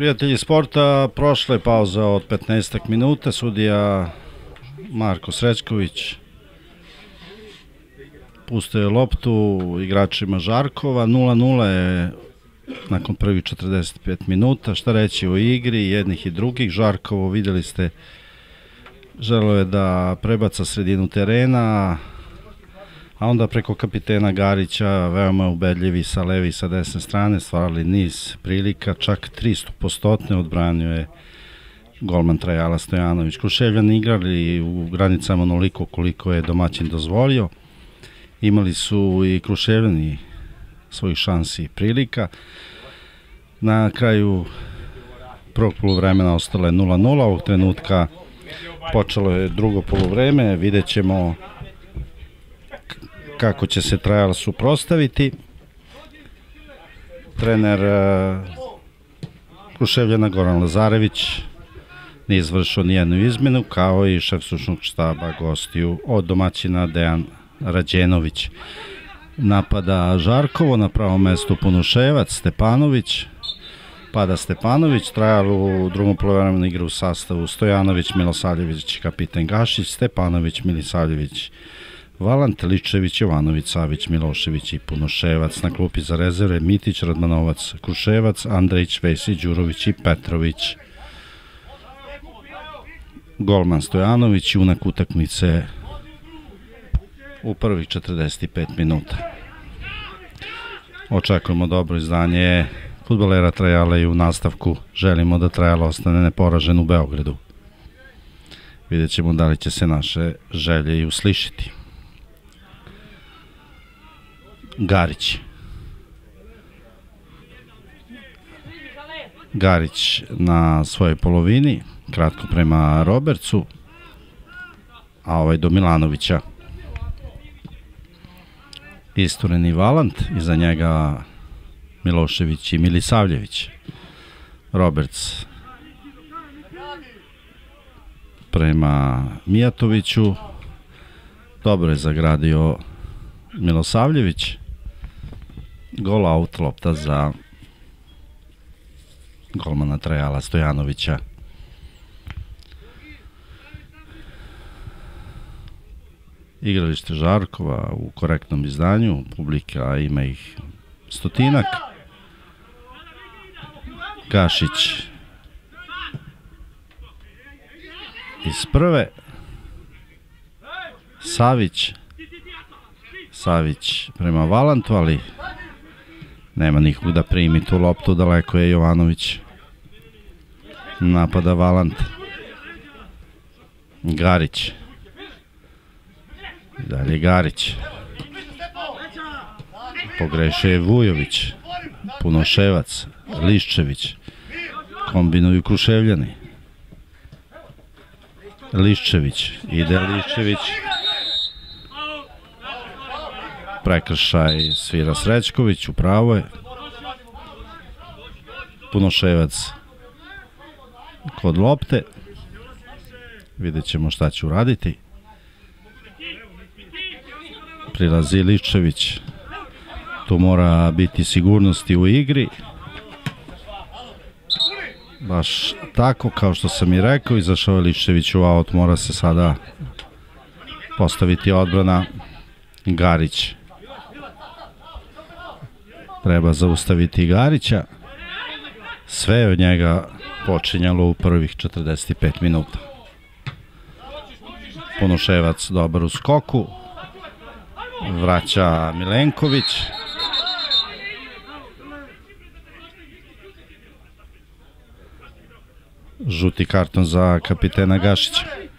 Prijatelji sporta, prošla je pauza od 15 minuta, sudija Marko Srećković pustio je loptu igračima Žarkova, 0-0 je nakon prvih 45 minuta, šta reći o igri jednih i drugih, Žarkovo videli ste želo je da prebaca sredinu terena, a onda preko kapitena Garića, veoma ubedljivi sa levi i sa desne strane, stvarali niz prilika, čak 300 postotne odbranio je golman Trajala Stojanović. Kruševljani igrali u granicama onoliko koliko je domaćin dozvolio. Imali su i Kruševljani svojih šansi i prilika. Na kraju prvog polovremena ostalo je 0-0, ovog trenutka počelo je drugo polovreme, vidjet ćemo kako će se Trajal suprostaviti. Trener uh, Kruševljana Goran Lazarević nije izvršio nijednu izmenu, kao i šef sučnog štaba gostiju od domaćina Dejan Rađenović. Napada Žarkovo na pravom mestu Punuševac, Stepanović, pada Stepanović, Trajal u drugom polovremenu igra u sastavu Stojanović, Milosavljević, kapiten Gašić, Stepanović, Milisavljević, Valant, Ličević, Jovanović, Savić, Milošević i Punoševac. Na klupi za rezerve Mitić, Radmanovac, Kruševac, Andrejić, Vesić, Đurović i Petrović. Golman Stojanović, junak utakmice u prvih 45 minuta. Očekujemo dobro izdanje futbolera Trajala i u nastavku želimo da Trajala ostane neporažen u Beogradu. Vidjet ćemo da li će se naše želje i uslišiti. Garić. Garić na svojoj polovini, kratko prema Robertsu, a ovaj do Milanovića. Istureni Valant, iza njega Milošević i Milisavljević. Roberts prema Mijatoviću. Dobro je zagradio Milosavljević. Gol out lopta za golmana Trajala Stojanovića. Igralište Žarkova u korektnom izdanju, publika ima ih stotinak. Gašić iz prve. Savić Savić prema Valantu, ali nema nikog da primi tu loptu, daleko je Jovanović. Napada Valant. Garić. Dalje Garić. Pogreše je Vujović. Punoševac. Liščević. Kombinuju Kruševljani. Liščević. Ide Liščević prekršaj svira Srećković, upravo je. Punoševac kod lopte. Vidjet ćemo šta će uraditi. Prilazi Ličević. Tu mora biti sigurnosti u igri. Baš tako, kao što sam i rekao, izašao je Ličević u aut, mora se sada postaviti odbrana Garić treba zaustaviti Garića. Sve je od njega počinjalo u prvih 45 minuta. Ponoševac dobar u skoku. Vraća Milenković. Žuti karton za kapitena Gašića.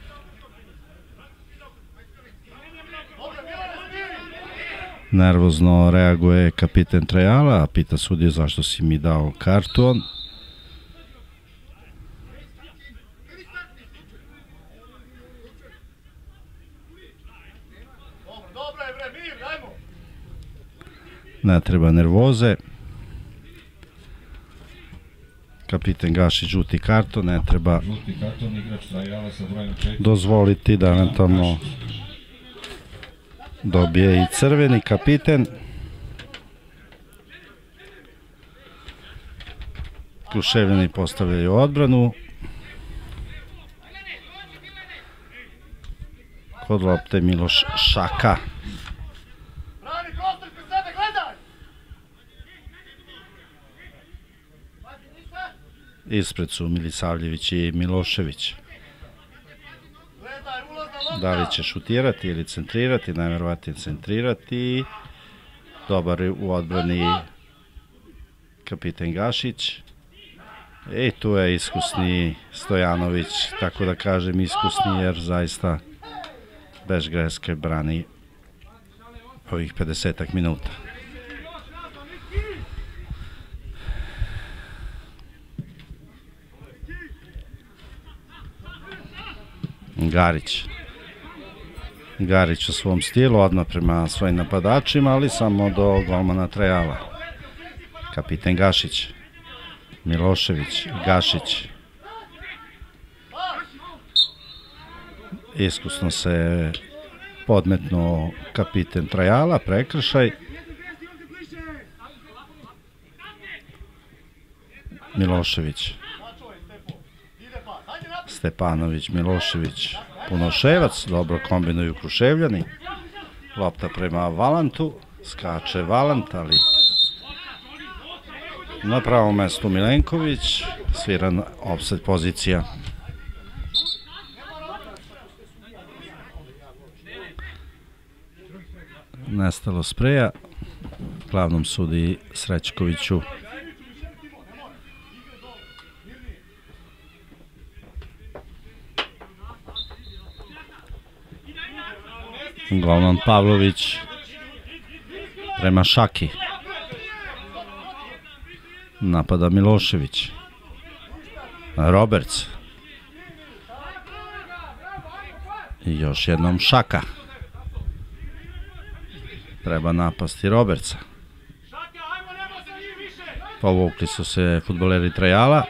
Nervozno reaguje kapiten Trajala, pita sudiju zašto si mi dao karton. Ne treba nervoze. Kapiten Gaši žuti karton, ne treba dozvoliti da eventualno dobije i crveni kapiten Kruševljani postavljaju odbranu. Kod lopte Miloš Šaka. Ispred su Milisavljević i Milošević. Da li će šutirati ili centrirati, najverovatnije centrirati. Dobar u odbrani kapiten Gašić. I tu je iskusni Stojanović, tako da kažem iskusni jer zaista bez greske brani ovih 50 minuta. Garić. Garić u svom stilu, odmah prema svojim napadačima, ali samo do golmana Trajala. Kapiten Gašić. Milošević, Gašić. Iskusno se podmetnuo kapiten Trajala, prekršaj. Milošević! Stepanović, Milošević, Punoševac, dobro kombinuju Kruševljani. Lopta prema Valantu, skače Valant, ali na pravom mestu Milenković, sviran offset pozicija. Nestalo spreja, glavnom sudi Srećkoviću. Golman Pavlović prema Šaki. Napada Milošević. Roberts. I još jednom Šaka. Treba napasti Robertsa. Povukli su se futboleri Trajala.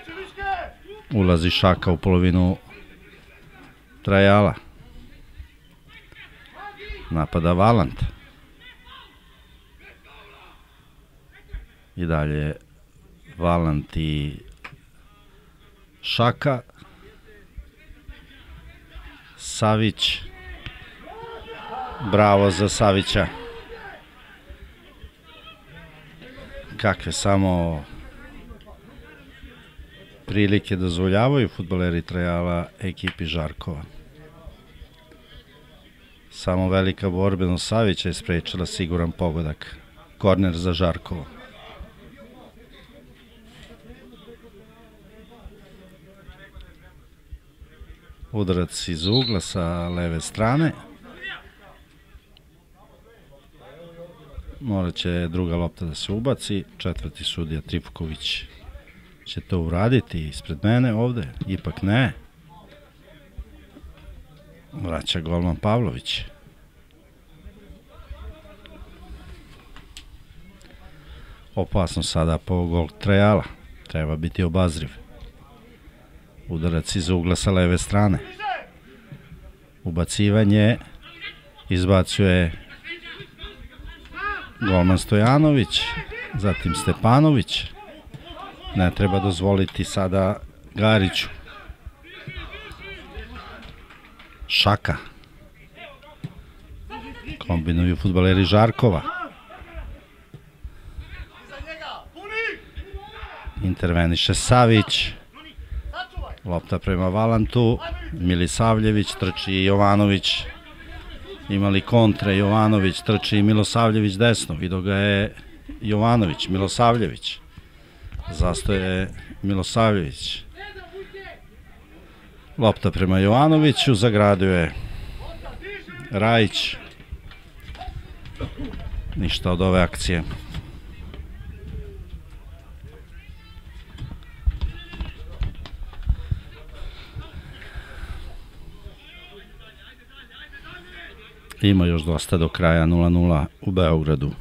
Ulazi Šaka u polovinu Trajala. Napada Valant. I dalje Valant i Šaka. Savić. Bravo za Savića. Kakve samo prilike dozvoljavaju futboleri Trajala ekipi Žarkova. Samo velika borbenost Savića je sprečila siguran pogodak. Korner za Žarkovo. Udarac iz ugla sa leve strane. Morat će druga lopta da se ubaci. Četvrti sudija Trifković će to uraditi ispred mene ovde. Ipak ne. Vraća golman Pavlović. Opasno sada po gol Trejala. Treba biti obazriv. Udarac iz ugla sa leve strane. Ubacivanje. Izbacuje golman Stojanović. Zatim Stepanović. Ne treba dozvoliti sada Gariću. Šaka. Kombinuju futbaleri Žarkova. Interveniše Savić. Lopta prema Valantu. Milisavljević trči i Jovanović. Imali kontre Jovanović trči i Milosavljević desno. Vido ga je Jovanović, Milosavljević. Zastoje Milosavljević. Lopta prema Jovanoviću, zagradio je Rajić. Ništa od ove akcije. Ima još dosta do kraja 0-0 u Beogradu.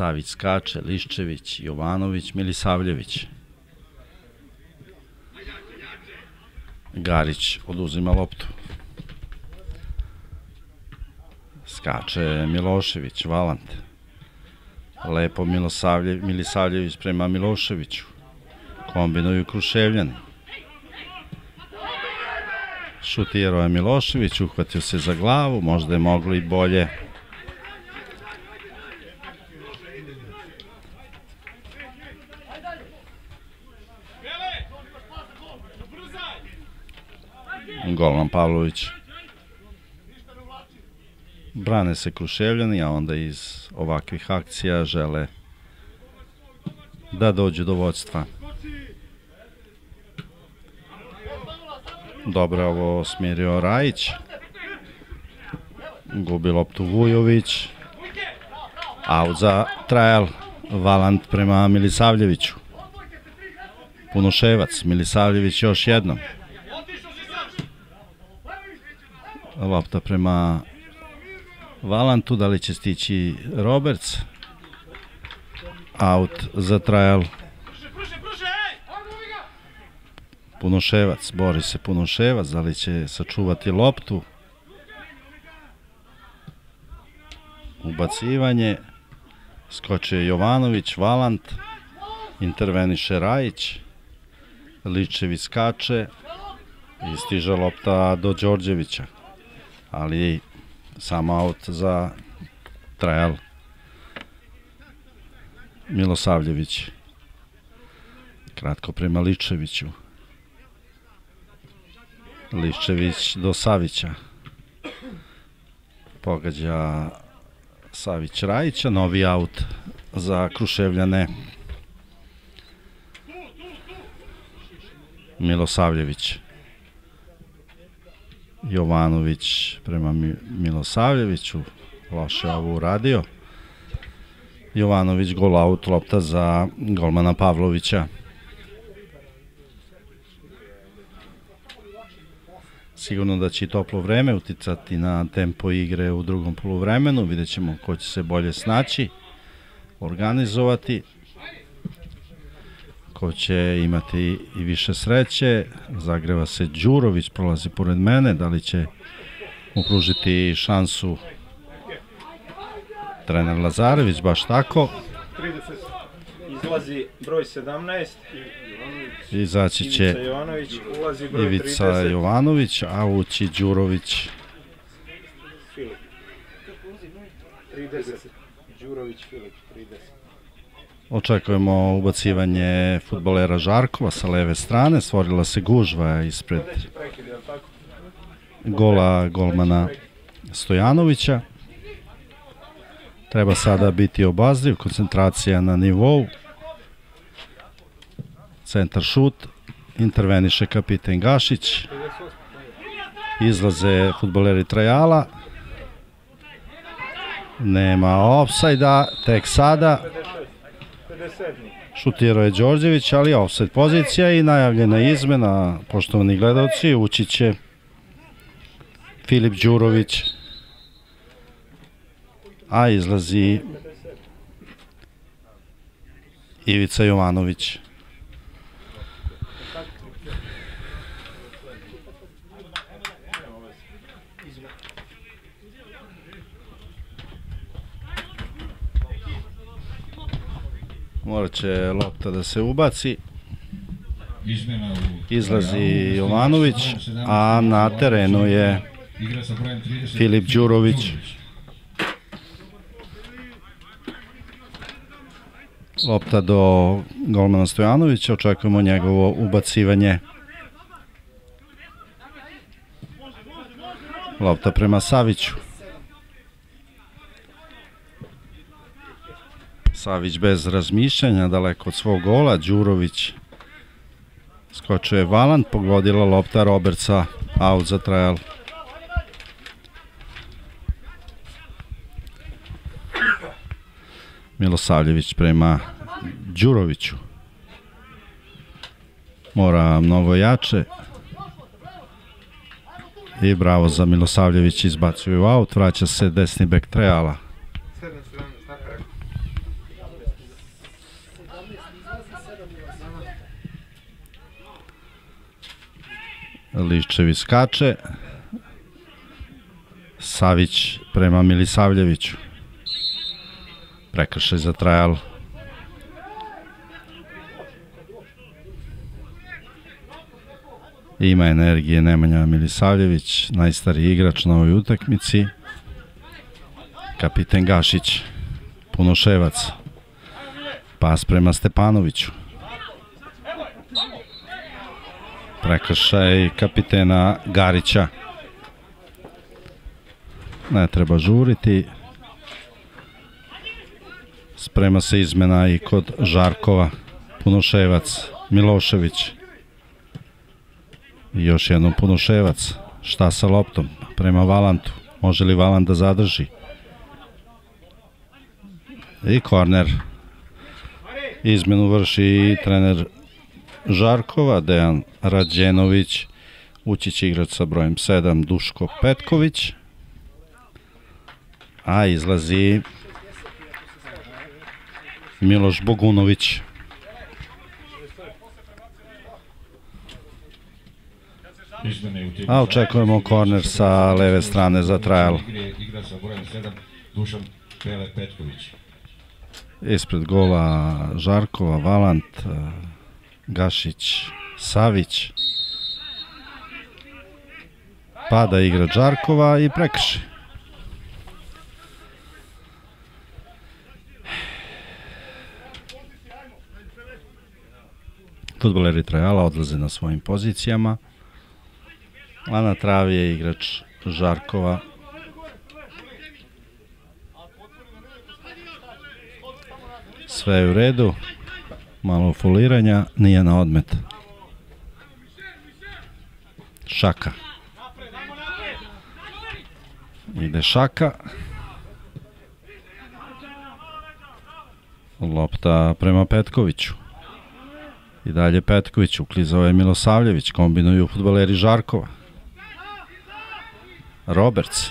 Savić skače, Liščević, Jovanović, Milisavljević. Garić oduzima loptu. Skače Milošević, Valant. Lepo Milosavlje, Milisavljević prema Miloševiću. Kombinuju Kruševljani. Šutirao je Milošević, uhvatio se za glavu, možda je moglo i bolje. Golman Pavlović. Brane se Kruševljani, a onda iz ovakvih akcija žele da dođu do vodstva. Dobro ovo smirio Rajić. Gubi loptu Vujović. Out za trajal. Valant prema Milisavljeviću. Punoševac. Milisavljević još jednom. Lopta prema Valantu. Da li će stići Roberts? Out za trajal. Punoševac, bori se Punoševac, da li će sačuvati loptu? Ubacivanje, skočio je Jovanović, Valant, interveniše Rajić, Ličević skače i stiže lopta do Đorđevića, ali sam aut za trajal Milosavljević. Kratko prema Ličeviću. Liščević do Savića. Pogađa Savić Rajića, novi aut za Kruševljane. Milosavljević. Jovanović prema Milosavljeviću. Loše ovo uradio. Jovanović gol aut lopta za golmana Pavlovića. Sigurno da će i toplo vreme uticati na tempo igre u drugom poluvremenu. Vidjet ćemo ko će se bolje snaći, organizovati, ko će imati i više sreće. Zagreva se Đurović, prolazi pored mene, da li će mu pružiti šansu trener Lazarević, baš tako. 30 izlazi broj 17 Izaći će Ivica Jovanović, ulazi broj Ivica 30 Jovanović, a ući Đurović. Filip. 30 Đurović Filip. 30 Očekujemo ubacivanje futbolera Žarkova sa leve strane. Stvorila se gužva ispred gola golmana Stojanovića. Treba sada biti obazriv, koncentracija na nivou. Centar šut, interveniše kapiten Gašić. Izlaze futboleri Trajala. Nema ofsajda, tek sada 57 šutirao je Đorđević, ali offside pozicija i najavljena izmena, poštovani gledalci, ući će Filip Đurović, a izlazi Ivica Jovanović. Morat će lopta da se ubaci. Izlazi Jovanović, a na terenu je igra sa brojem 30 Filip Đurović. Lopta do golmana Stojanovića, očekujemo njegovo ubacivanje. Lopta prema Saviću. Savić bez razmišljanja, daleko od svog gola, Đurović skočio je Valant, pogodila lopta Robertsa, out za trajal. Milosavljević prema Đuroviću. Mora mnogo jače. I bravo za Milosavljević izbacuju aut, vraća se desni bek Treala. 7 17 tako rekao Liščevi skače. Savić prema Milisavljeviću. Prekršaj za trajal. Ima energije Nemanja Milisavljević, najstariji igrač na ovoj utakmici. Kapiten Gašić, Punoševac. Pas prema Stepanoviću. Prekršaj kapitena Garića. Ne treba žuriti. Sprema se izmena i kod Žarkova. Punoševac, Milošević. I još jednom Punoševac. Šta sa loptom? Prema Valantu. Može li Valant da zadrži? I korner. Izmenu vrši trener Žarkova, Dejan Rađenović, ući će igrač sa brojem 7, Duško Petković, a izlazi Miloš Bogunović. A očekujemo korner sa leve strane za trajal. Igra sa brojem 7, Dušan Pele Petković. Ispred gola Žarkova, Valant, Gašić, Savić. Pada igra Žarkova i prekrši. Futboleri Trajala odlaze na svojim pozicijama. A na travi je igrač Žarkova. Sve je u redu. Malo foliranja, nije na odmet. Šaka. Ide Šaka. Lopta prema Petkoviću. I dalje Petković, uklizao je Milosavljević, kombinuju futbaleri Žarkova. Roberts.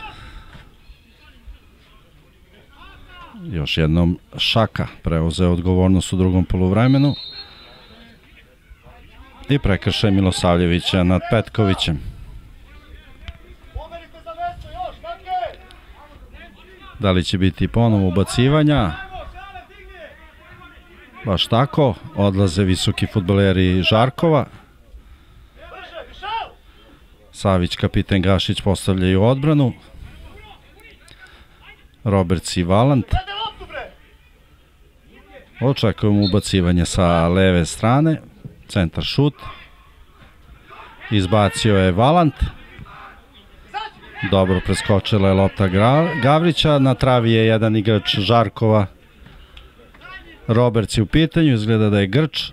Još jednom Šaka preuzeo odgovornost u drugom poluvremenu. I prekršaj Milosavljevića nad Petkovićem. Da li će biti ponovo ubacivanja? Baš tako, odlaze visoki futboleri Žarkova. Savić, kapiten Gašić postavljaju odbranu. Roberts i Valant. Očekujemo ubacivanje sa leve strane. Centar šut. Izbacio je Valant. Dobro preskočila je lopta Gavrića. Na travi je jedan igrač Žarkova. Roberts je u pitanju. Izgleda da je Grč.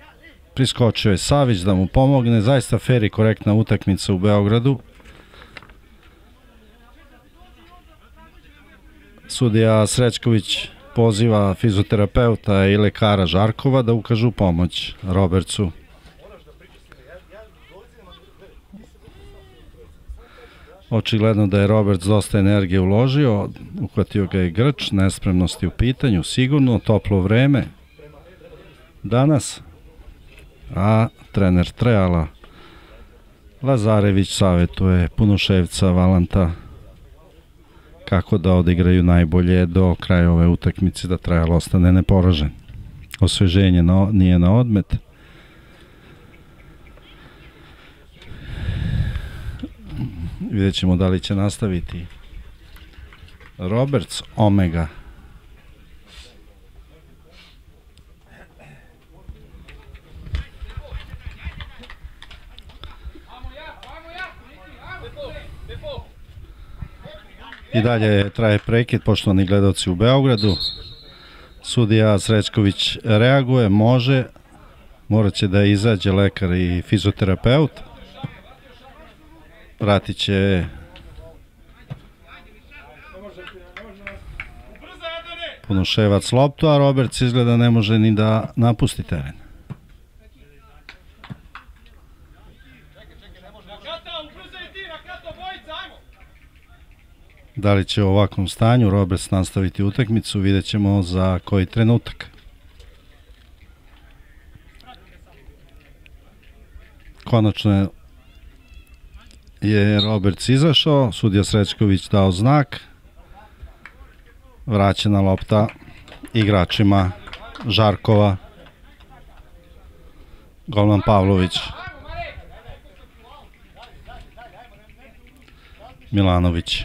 Priskočio je Savić da mu pomogne. Zaista fer i korektna utakmica u Beogradu. Sudija Srećković poziva fizioterapeuta i lekara Žarkova da ukažu pomoć Robertsu. Očigledno da je Roberts dosta energije uložio, uhvatio ga je grč, nespremnost je u pitanju, sigurno, toplo vreme. Danas, a trener Treala Lazarević savetuje Punoševca Valanta kako da odigraju najbolje do kraja ove utakmice da Trajal ostane neporažen. Osveženje na, nije na odmet. Vidjet ćemo da li će nastaviti Roberts Omega. I dalje traje prekid, poštovani gledalci u Beogradu. Sudija Srećković reaguje, može, morat će da izađe lekar i fizioterapeut. Vratit će Punoševac loptu, a Roberts izgleda ne može ni da napusti teren. Da li će u ovakvom stanju Roberts nastaviti utakmicu, vidjet ćemo za koji trenutak. Konačno je- Roberts izašao, sudija Srećković dao znak, vraćena lopta igračima Žarkova. Golman Pavlović. Milanović.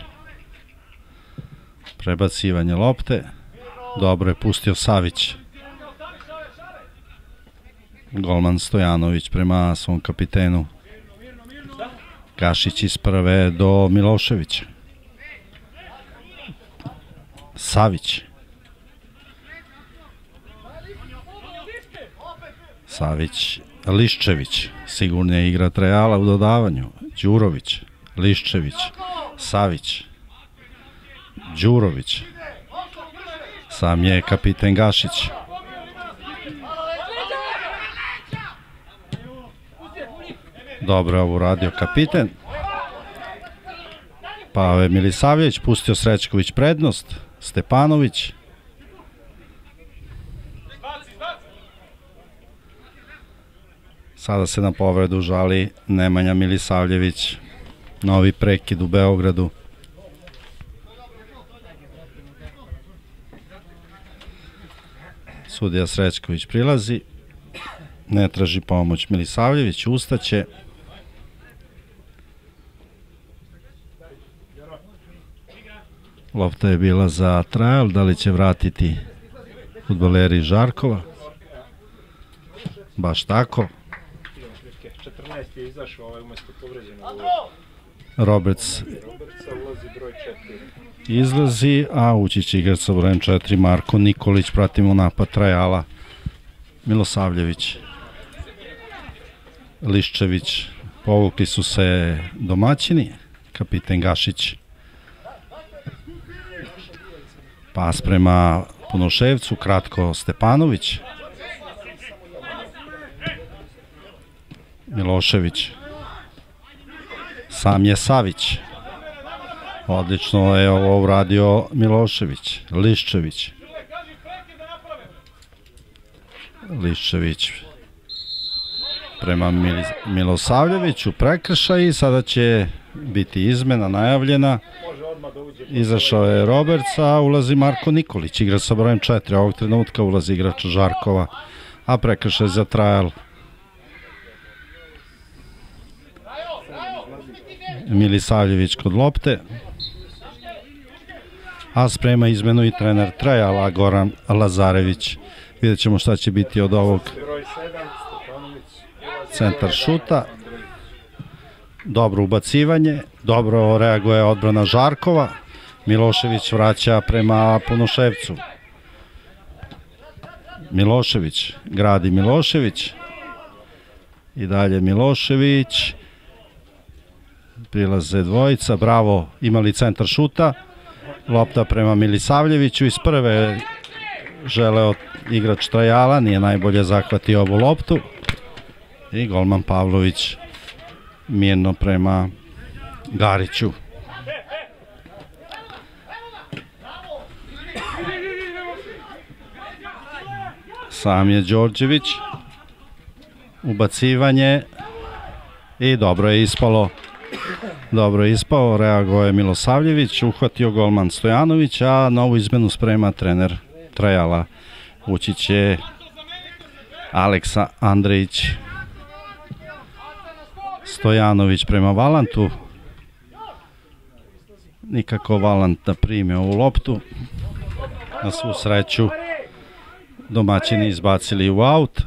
Prebacivanje lopte. Dobro je pustio Savić. Golman Stojanović prema svom kapitenu. Gašić iz prve do Miloševića. Savić. Savić, Liščević, sigurnija igra Trajala u dodavanju. Đurović, Liščević, Savić, Đurović. Sam je kapiten Gašić. Dobro je uradio kapiten. Pave Milisavljević, pustio Srećković prednost. Stepanović. Sada se na povredu žali Nemanja Milisavljević. Novi prekid u Beogradu. Sudija Srećković prilazi. Ne traži pomoć Milisavljević, ustaće. Lopta je bila za trajal, da li će vratiti futbaleri Žarkova? Baš tako. 14 je izašao ovaj umesto povređenog Roberts Robertsa, ulazi broj 4. izlazi, a ući će igrač sa brojem 4 Marko Nikolić, pratimo napad Trajala. Milosavljević. Liščević. Povukli su se domaćini. Kapiten Gašić. Pas prema Punoševcu, kratko Stepanović. Milošević. Sam je Savić. Odlično je ovo uradio Milošević, Liščević. Liščević prema Milosavljeviću prekršaj i sada će biti izmena najavljena. Izašao je Roberts, a ulazi Marko Nikolić, igra sa brojem 4. Ovog trenutka ulazi igrač Žarkova, a prekršaj za trajal. Milisavljević kod lopte. A sprema izmenu i trener Trajala Goran Lazarević. Vidjet ćemo šta će biti od ovog Broj 7, Stepanović. centar šuta. Dobro ubacivanje, dobro reaguje odbrana Žarkova. Milošević vraća prema Punoševcu. Milošević, gradi Milošević. I dalje Milošević. Prilaze dvojica, bravo, imali centar šuta. Lopta prema Milisavljeviću iz prve želeo igrač Trajala, nije najbolje zahvatio ovu loptu. I golman Pavlović mirno prema Gariću. Sam je Đorđević. Ubacivanje. I dobro je ispalo. Dobro ispao, reagovao je Milosavljević, uhvatio golman Stojanović, a novu izmenu sprema trener Trajala. Ući će Aleksa Andrejić. Stojanović prema Valantu. Nikako Valant da prime ovu loptu. Na svu sreću domaćini izbacili u aut.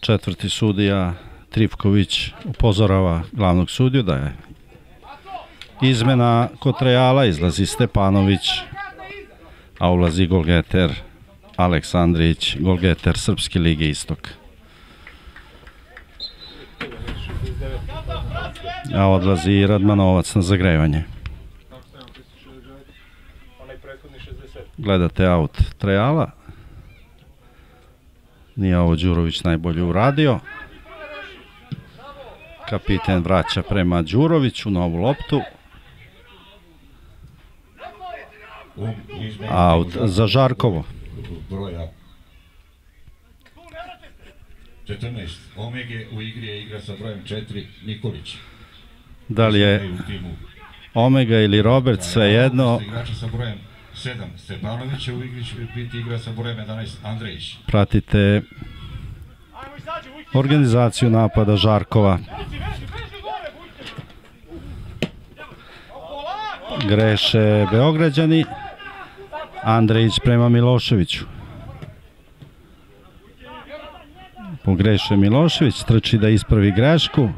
Četvrti sudija Tripković upozorava glavnog sudiju da je izmena kod Reala, izlazi Stepanović, a ulazi golgeter Aleksandrić, golgeter Srpske lige Istok. A odlazi i Radmanovac na zagrevanje. Onaj prethodni 60. Gledate aut Trejala. Nije ovo Đurović najbolje uradio. Kapiten vraća prema Đuroviću novu loptu. Aut za Žarkovo. broja 14. Omege u igri je igra sa brojem 4 Nikolić. Da li je. Omega ili Robert, sve jedno. Igrača sa brojem 7. Stepanović će u igri biti igra sa brojem 11 Andrejić. Pratite. Organizaciju napada Žarkova. Greše Beograđani. Andrejić prema Miloševiću. Pogreše Milošević, trči da ispravi grešku.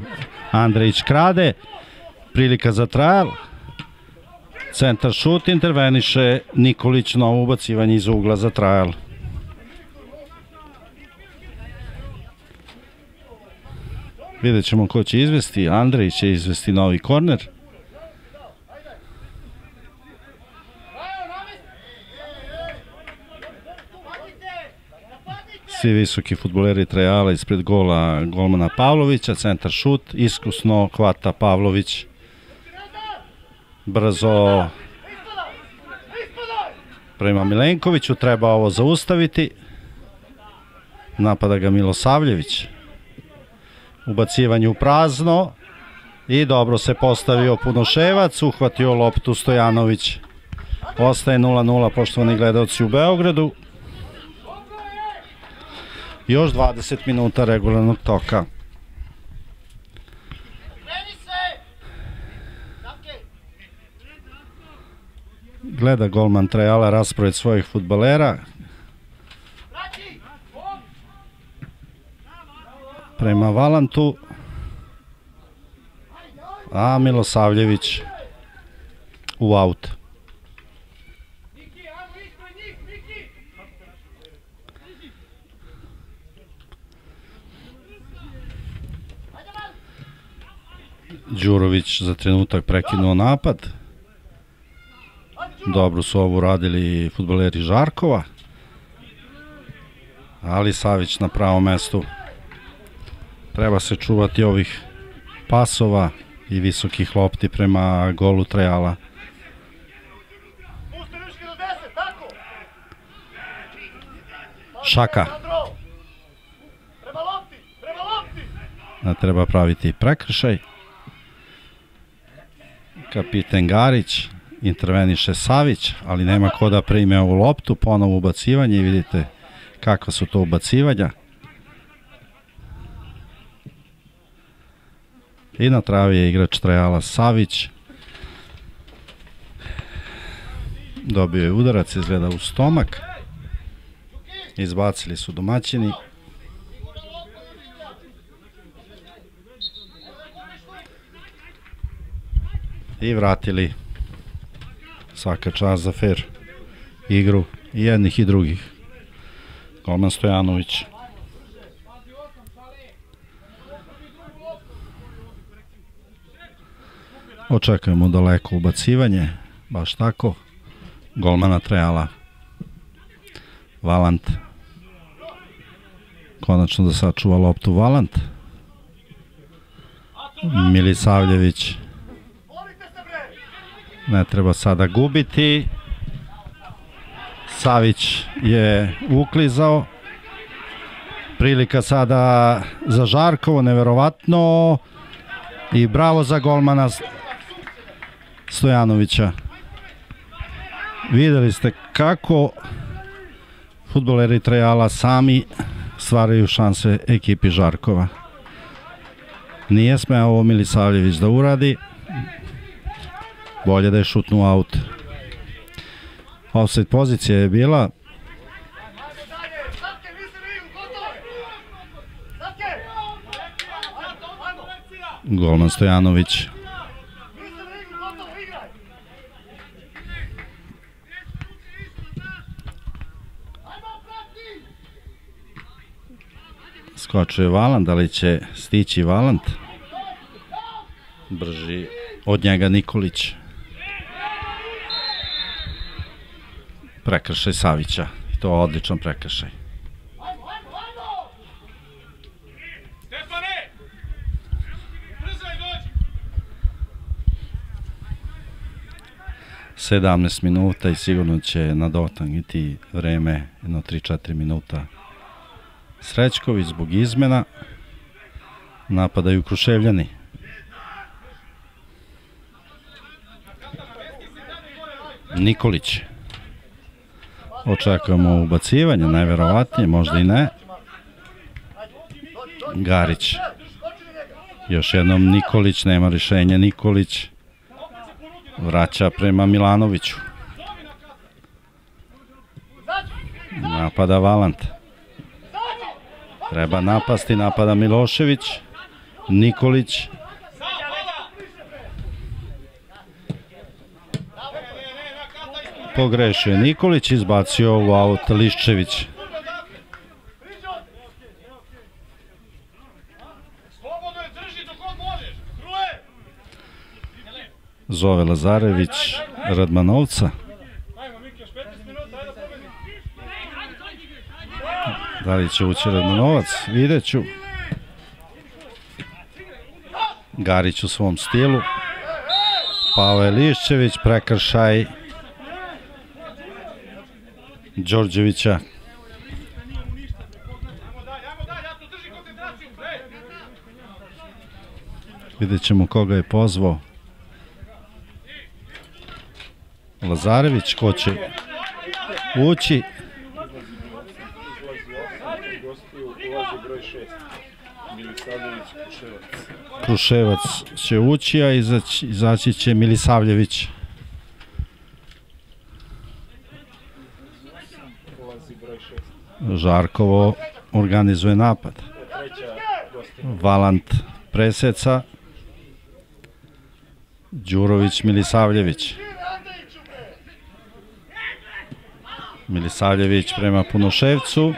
Andrejić krade. Prilika za trajal. Centar šut, interveniše Nikolić, novo ubacivanje iz ugla za trajal. Vidjet ćemo ko će izvesti. Andrejić će izvesti novi korner. Svi visoki futboleri Trajala ispred gola golmana Pavlovića, centar šut, iskusno hvata Pavlović. Brzo prema Milenkoviću, treba ovo zaustaviti. Napada ga Milosavljević. Ubacivanje u prazno. I dobro se postavio Punoševac, uhvatio loptu Stojanović. Ostaje 0-0 poštovani gledalci u Beogradu. Još 20 minuta regularnog toka. Gleda golman Trajala raspored svojih futbalera. Prema Valantu. A Milosavljević u aut. Đurović za trenutak prekinuo napad. Dobro su ovo radili futboleri Žarkova. Ali Savić na pravom mestu. Treba se čuvati ovih pasova i visokih lopti prema golu Trajala. Pusti Niški do 10, tako. Šaka. Ne treba praviti prekršaj. Kapiten Garić, interveniše Savić, ali nema ko da prime ovu loptu, ponovo ubacivanje i vidite kakva su to ubacivanja. I na travi je igrač Trajala Savić. Dobio je udarac, izgleda u stomak. Izbacili su domaćini. i vratili svaka čast za fair igru i jednih i drugih. Golman Stojanović. Očekujemo daleko ubacivanje, baš tako. Golmana Trejala. Valant. Konačno da sačuva loptu Valant. Milisavljević. Ne treba sada gubiti. Savić je uklizao. Prilika sada za Žarkovo, neverovatno. I bravo za golmana Stojanovića. Videli ste kako futboleri Trajala sami stvaraju šanse ekipi Žarkova. Nije smeo ovo Milisavljević da uradi. Bolje da je šutnuo aut. Offside pozicija je bila. Ajde dalje. Skočuje Valand, da li će stići Valand? Brži od njega Nikolić. Prekršaj Savića. To odličan prekršaj. Je! 17 minuta i sigurno će nadotangiti vreme jedno 3-4 minuta. Srećković zbog izmena napadaju Kruševljani. Nikolić Očekujemo ubacivanje, najverovatnije, možda i ne. Garić. Još jednom Nikolić, nema rješenja Nikolić. Vraća prema Milanoviću. Napada Valant. Treba napasti, napada Milošević. Nikolić. Pogrešio je Nikolić, izbacio u aut Liščević. Zove Lazarević Radmanovca. Ajmo Miki, još 15 minuta, ajde da pobedi. Da li će ući Radmanovac? Vidjet ću. Garić u svom stilu. Pave Lišćević, prekršaj Đorđevića. Vidjet ćemo koga je pozvao. Lazarević, ko će ući. Gostiju ulazi broj 6. Milisavljević Kuševac. Kruševac će ući, a izaći, izaći će Milisavljević. Ulazi broj 6. Žarkovo organizuje napad. Valant preseca. Đurović Milisavljević. Milisavljević prema Punoševcu.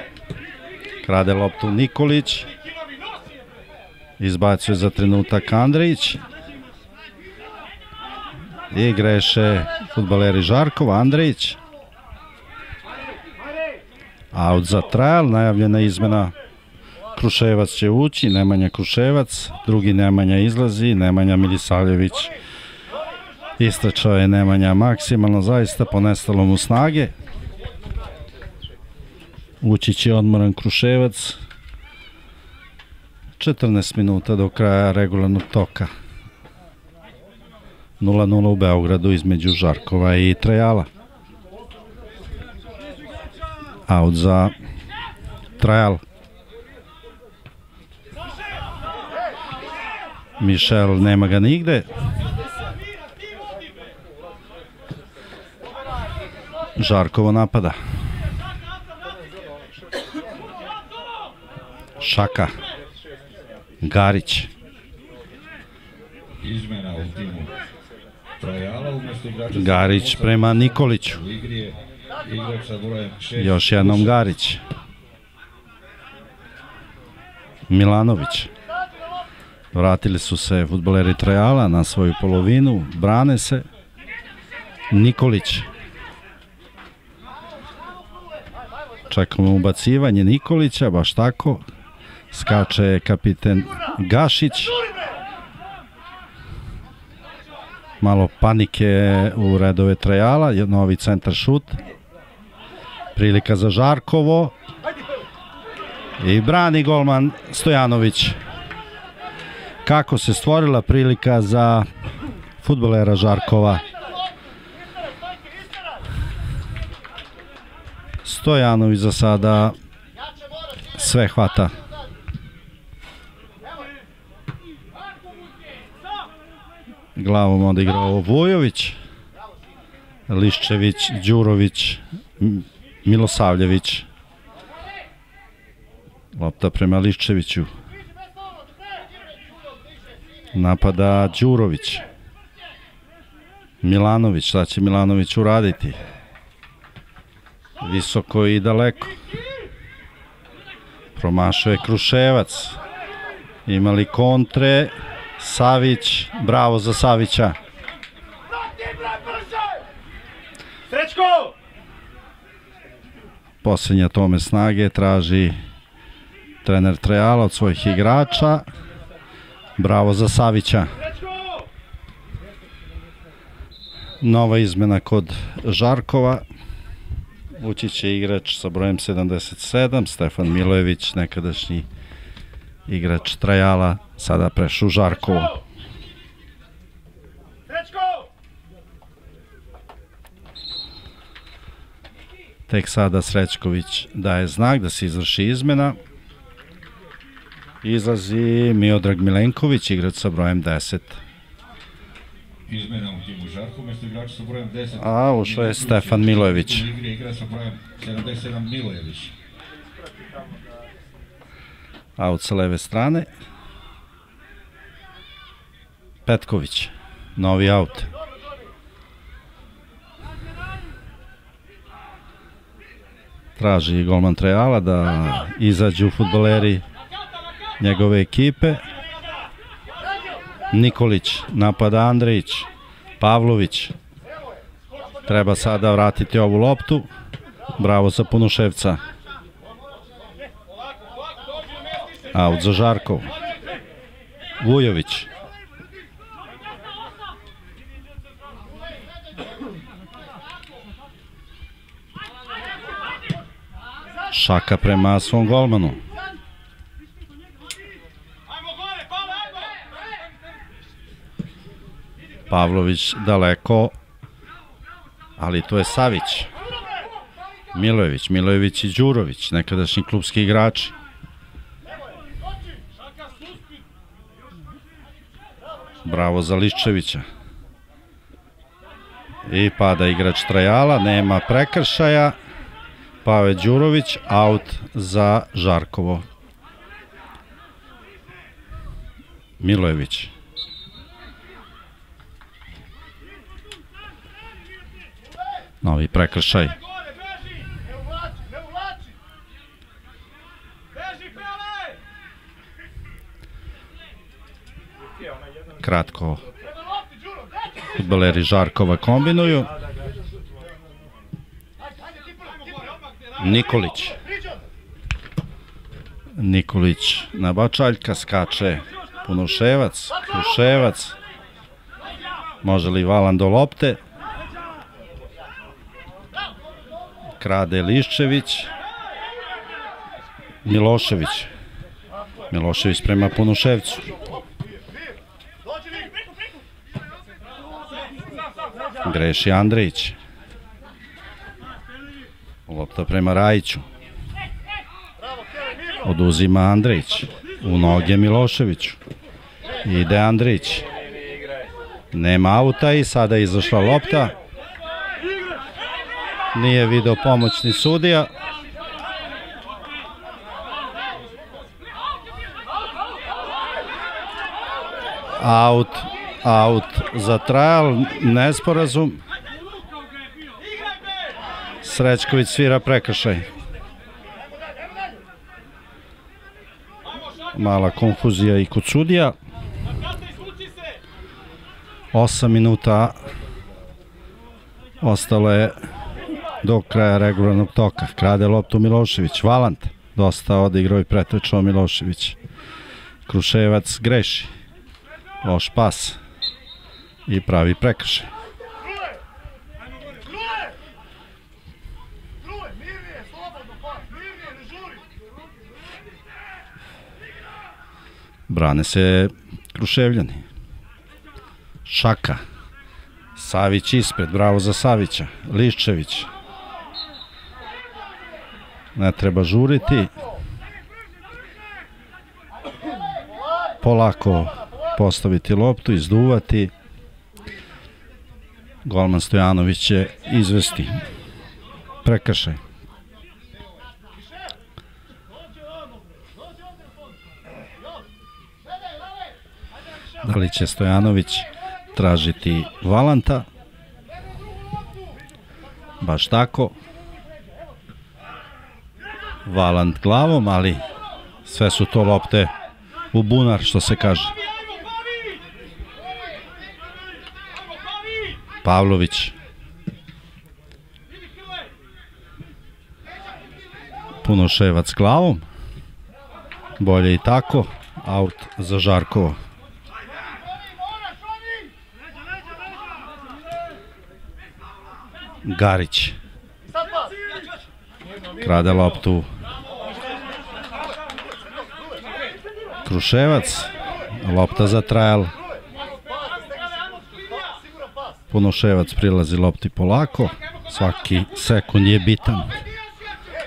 Krade loptu Nikolić. Izbacuje za trenutak Andrejić. I greše futbaleri Žarkov, Andrejić. Out za trajal, najavljena izmena Kruševac će ući, Nemanja Kruševac, drugi Nemanja izlazi, Nemanja Milisavljević istračao je Nemanja maksimalno, zaista ponestalo mu snage. Ući će odmoran Kruševac. 14 minuta do kraja regularnog toka. 0-0 u Beogradu između Žarkova i Trajala. Out za Trajal. Mišel nema ga nigde. Žarkovo napada. Šaka. Garić. Izmena u timu Trajala umjesto igrača... Garić prema Nikoliću. Igrač sa brojem 6. Još jednom Garić. Milanović. Vratili su se futboleri Trajala na svoju polovinu. Brane se. Nikolić. Čekamo ubacivanje Nikolića, baš tako. Skače kapiten Gašić. Malo panike u redove Trajala, novi centar šut. Prilika za Žarkovo. I brani golman Stojanović. Kako se stvorila prilika za futbolera Žarkova. Stojanović za sada sve hvata. Glavom odigrao Vujović. Liščević, Đurović, Milosavljević. Lopta prema Liščeviću. Napada Đurović. Milanović, šta će Milanović uraditi? Visoko i daleko. Promašuje Kruševac. Imali kontre. Savić, bravo za Savića. Srećko! Posljednja tome snage traži trener Trejala od svojih igrača. Bravo za Savića. Nova izmena kod Žarkova. Ući će igrač sa brojem 77, Stefan Milojević, nekadašnji igrač Trajala, sada prešu Žarkovo. Srećko! Tek sada Srećković daje znak da se izvrši izmena. Izlazi Miodrag Milenković, igrač sa brojem 10. Izmena u timu Žarko, umesto igrača sa brojem 10. A, ušao je Stefan Milojević. U igri je igrač sa brojem 77 Milojević. Aut sa leve strane. Petković. Novi aut. Traži golman Trejala da izađu futboleri njegove ekipe. Nikolić, napada Andrejić, Pavlović. Treba sada vratiti ovu loptu. Bravo za Punuševca. Aut za Žarkov. Vujović. Šaka prema svom golmanu. Pavlović daleko, ali to je Savić. Milojević, Milojević i Đurović, nekadašnji klubski igrači. Bravo za Liščevića. I pada igrač Trajala, nema prekršaja. Pao je Đurović, aut za Žarkovo. Milojević. Novi prekršaj. Kratko futbaleri Žarkova kombinuju. Nikolić. Nikolić na Bačaljka skače Punoševac, Kruševac. Može li Valan do lopte? Krade Liščević. Milošević. Milošević prema Punoševcu. Greši Andrejić. Lopta prema Rajiću. Oduzima Andrejić. U noge Miloševiću. Ide Andrejić. Nema auta i sada je izašla lopta. Nije video pomoćni sudija. Aut, aut za trajal, nesporazum. Srećković svira prekršaj. Mala konfuzija i kod sudija. 8 minuta ostalo je do kraja regularnog toka. Krade loptu Milošević. Valant dosta odigrao i pretrčao Milošević. Kruševac greši. Loš pas. I pravi prekršaj. Brane se Kruševljani. Šaka. Savić ispred, bravo za Savića. Liščević. Ne treba žuriti. Polako postaviti loptu, izduvati. Golman Stojanović će izvesti prekršaj. Da li će Stojanović tražiti Valanta? Baš tako. Valant glavom, ali sve su to lopte u bunar, što se kaže. Pavlović. Punoševac glavom. Bolje i tako. Aut za Žarkovo. Garić. Krade loptu. Kruševac. Lopta za trajal. Punoševac prilazi lopti polako. Svaki sekund je bitan.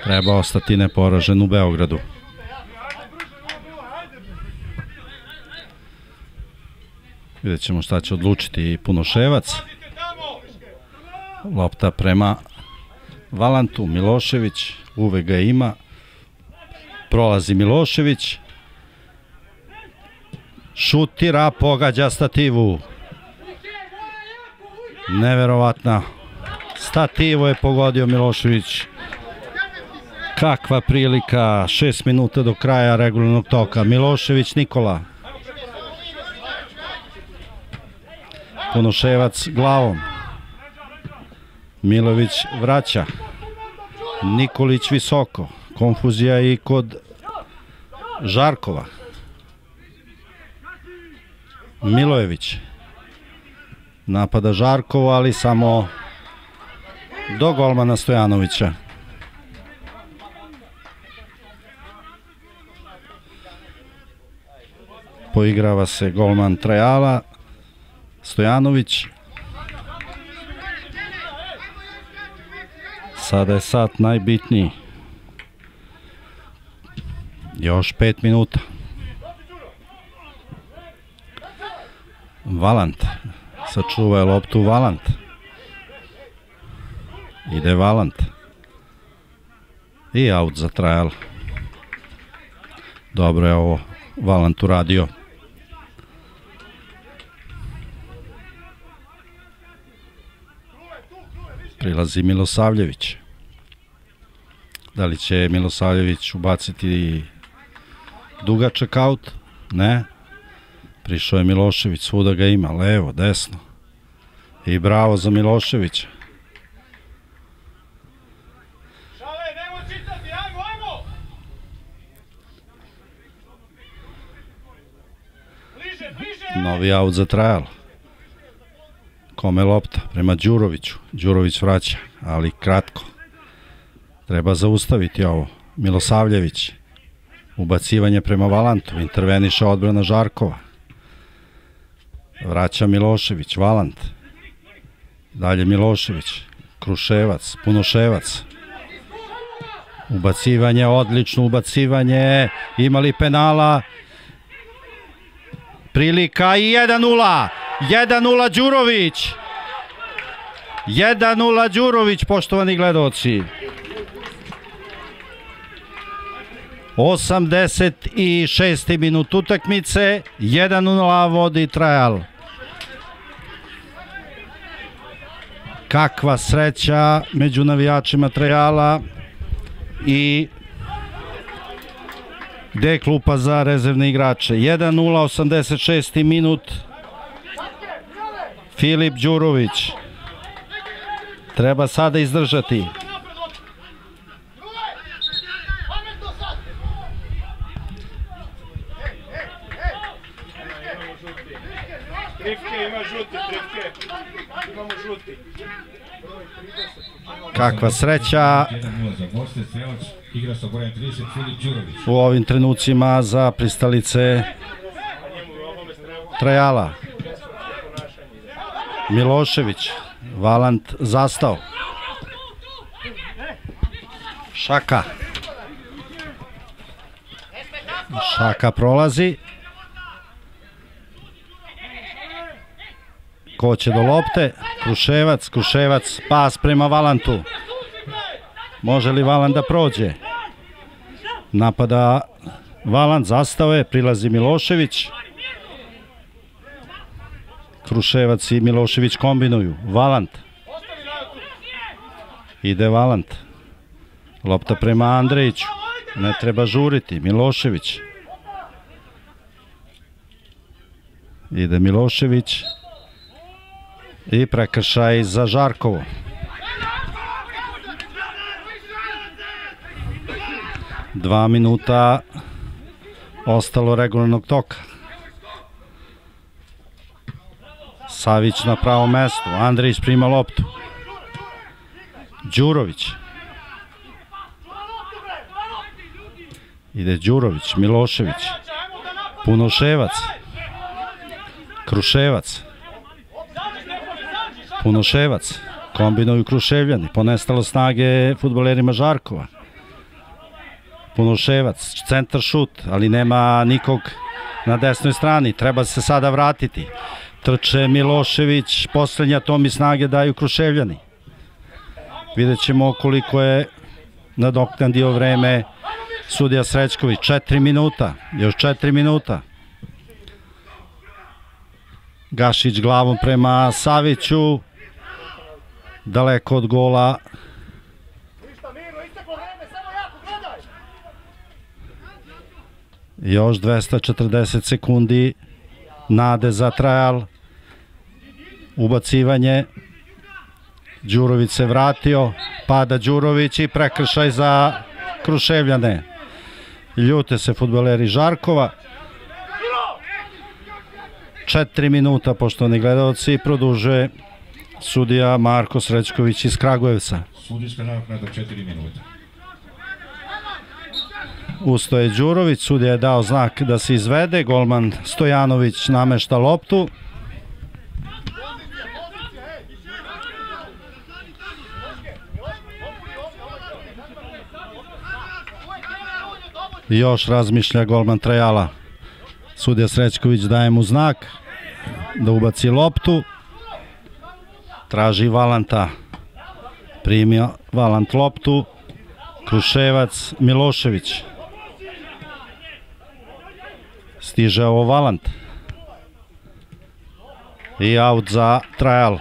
Treba ostati neporažen u Beogradu. Vidjet ćemo šta će odlučiti Punoševac. Lopta prema Valantu, Milošević, uvek ga ima. Prolazi Milošević. Šutira, pogađa stativu. Neverovatna. Stativu je pogodio Milošević. Kakva prilika, 6 minuta do kraja regularnog toka. Milošević Nikola. Ponoševac glavom. Milović vraća. Nikolić visoko. Konfuzija i kod Žarkova. Milojević. Napada Žarkovo, ali samo do golmana Stojanovića. Poigrava se golman Trajala, Stojanović. Sada je sat najbitniji. Još pet minuta. Valant. Sačuva je loptu Valant. Ide Valant. I aut za trajal. Dobro je ovo Valant uradio. Prilazi Milosavljević. Da li će Milosavljević ubaciti dugačak aut? Ne. Prišao je Milošević, svuda ga ima, levo, desno. I bravo za Miloševića. Novi aut za trajal. Kome lopta? Prema Đuroviću. Đurović vraća, ali kratko. Treba zaustaviti ovo. Milosavljević. Ubacivanje prema Valantu. Interveniše odbrana Žarkova. Vraća Milošević. Valant. Dalje Milošević. Kruševac. Punoševac. Ubacivanje, odlično ubacivanje. Imali penala. Prilika i 1-0. 1-0 Đurović. 1-0 Đurović, poštovani gledoci. 86. minut utakmice, 1-0 vodi Trajal. Kakva sreća među navijačima Trajala i gde je klupa za rezervne igrače. 1-0, 86. minut. Filip Đurović. Treba sada izdržati. Filip Đurović. u ovim trenucima za pristalice Trajala. Milošević, Valant zastao. Šaka. Šaka prolazi. Ko će do lopte? Kruševac, Kruševac, pas prema Valantu. Može li Valant da prođe? Napada Valant, zastao je, prilazi Milošević. Kruševac i Milošević kombinuju. Valant. Ide Valant. Lopta prema Andrejiću. Ne treba žuriti. Milošević. Ide Milošević. I prekršaj za Žarkovo. Dva minuta ostalo regularnog toka. Savić na pravom mestu. Andrić prima loptu. Đurović. Ide Đurović, Milošević. Punoševac. Kruševac. Punoševac. Kombinuju Kruševljani. Ponestalo snage futbolerima Žarkova. Punoševac, centar šut, ali nema nikog na desnoj strani. Treba se sada vratiti. Trče Milošević, poslednja tomi snage daju Kruševljani. Vidjet ćemo koliko je nadoknadio vreme sudija Srećković. Četiri minuta, još četiri minuta. Gašić glavom prema Saviću. Daleko od gola. Još 240 sekundi. Nade za trajal. Ubacivanje. Đurović se vratio. Pada Đurović i prekršaj za Kruševljane. Ljute se futboleri Žarkova. Četiri minuta, poštovani gledalci, produžuje sudija Marko Srećković iz Kragujevca. Sudijska naknada 4 minuta. Ustoje Đurović, sudija je dao znak da se izvede, golman Stojanović namešta loptu. Još razmišlja golman Trajala. Sudija Srećković daje mu znak da ubaci loptu. Traži Valanta. Primio Valant loptu. Kruševac Milošević. Stiže ovo Valant. I aut za Trajal.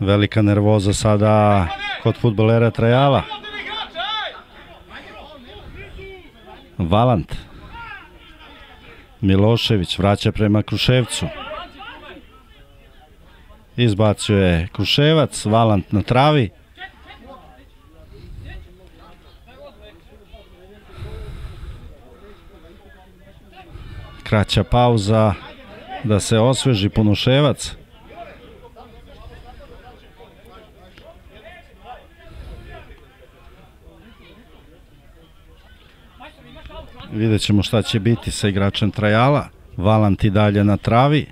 Velika nervoza sada kod futbolera Trajala. Valant. Milošević vraća prema Kruševcu. Izbacuje Kruševac, Valant na travi. Kraća pauza da se osveži Punoševac. Vidjet ćemo šta će biti sa igračem Trajala. Valant i dalje na travi.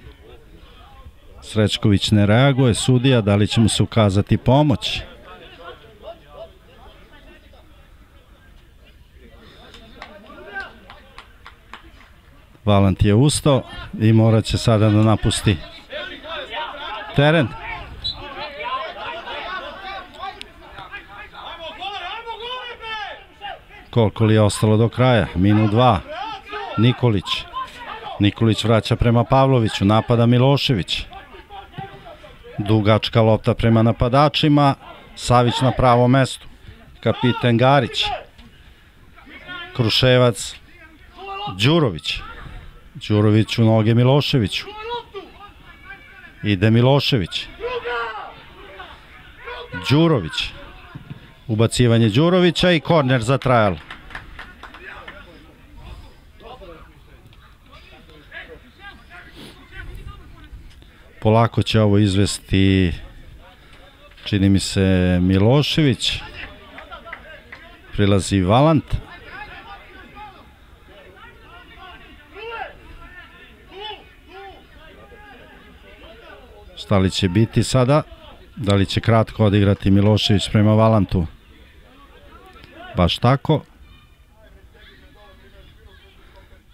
Srećković ne reaguje, sudija, da li će mu se ukazati pomoć? Valant je ustao i morat će sada da napusti teren. Koliko li je ostalo do kraja? Minut dva. Nikolić. Nikolić vraća prema Pavloviću, napada Milošević. Dugačka lopta prema napadačima, Savić na pravom mestu. Kapiten Garić. Kruševac. Đurović. Đurović u noge Miloševiću. Ide Milošević. Đurović. Ubacivanje Đurovića i korner za trajal. Polako će ovo izvesti čini mi se Milošević. Prilazi Valant. Šta li će biti sada? Da li će kratko odigrati Milošević prema Valantu? Baš tako.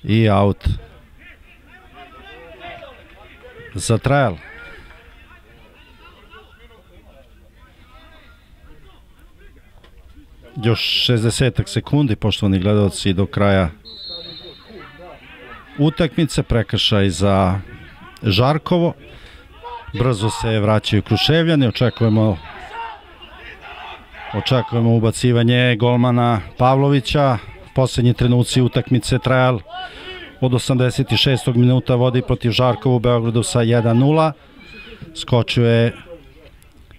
I out. Za trajal. Još 60 sekundi, poštovani gledalci, do kraja utakmice, prekršaj za Žarkovo. Brzo se vraćaju Kruševljani, očekujemo očekujemo ubacivanje golmana Pavlovića. Poslednji trenuci utakmice trajal od 86. minuta vodi protiv Žarkova u Beogradu sa 1-0. Skočio je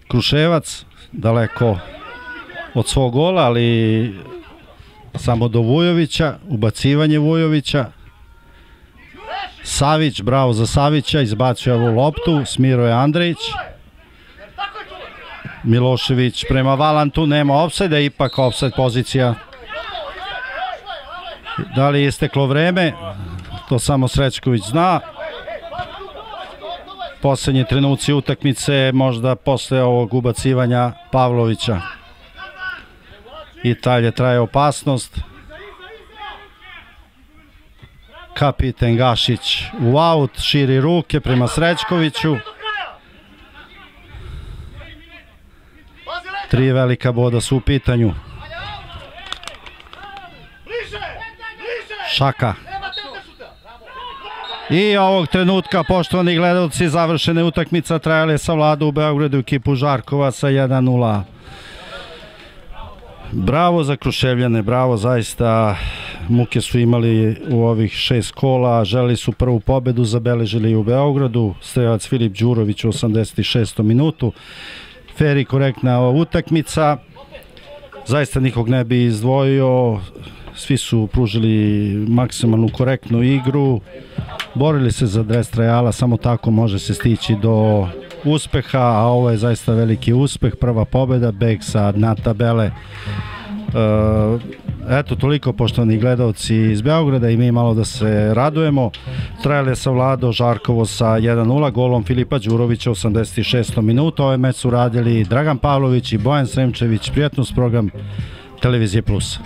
Kruševac, daleko od svog gola, ali samo do Vujovića, ubacivanje Vujovića. Savić, bravo za Savića, izbacio ovu loptu, Smiro je Andrejić. Milošević prema Valantu, nema ofsajda, ipak ofsajd pozicija. Da li je isteklo vreme? To samo Srećković zna. Poslednji trenuci utakmice, možda posle ovog ubacivanja Pavlovića. I dalje traje opasnost. Kapiten Gašić u aut, širi ruke prema Srećkoviću. Do kraja! Pazi leđa! Tri velika boda su u pitanju. Šaka. I ovog trenutka, poštovani gledalci, završena je utakmica trajale sa vladu u Beogradu ekipu Žarkova sa 1-0. Bravo za Kruševljane, bravo zaista. Muke su imali u ovih šest kola, želi su prvu pobedu, zabeležili u Beogradu. Strelac Filip Đurović u 86. minutu. Fer i korektna utakmica. Zaista nikog ne bi izdvojio. Svi su pružili maksimalnu korektnu igru. Borili se za dres Trajala, samo tako može se stići do uspeha, a ovo je zaista veliki uspeh, prva pobeda, beg sa dna tabele. E, eto, toliko poštovani gledalci iz Beograda i mi malo da se radujemo. Trajal je savladao Žarkovo sa 1-0 golom Filipa Đurovića u 86. minuta. Ovaj meč su radili Dragan Pavlović i Bojan Sremčević, prijatnost program Televizije Plus.